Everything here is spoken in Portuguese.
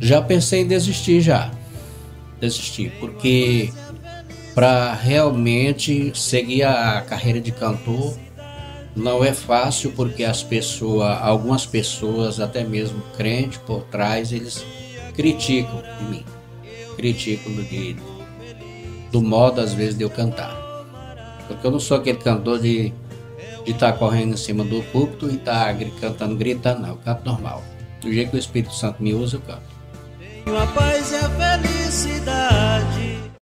Já pensei em desistir já. Desistir, porque para realmente seguir a carreira de cantor não é fácil porque as pessoas, algumas pessoas, até mesmo crentes por trás, eles criticam de mim. Criticam de, do modo às vezes de eu cantar. Porque eu não sou aquele cantor de estar tá correndo em cima do púlpito e estar tá cantando, gritando, não. Eu canto normal. Do jeito que o Espírito Santo me usa, eu canto. A paz a felicidade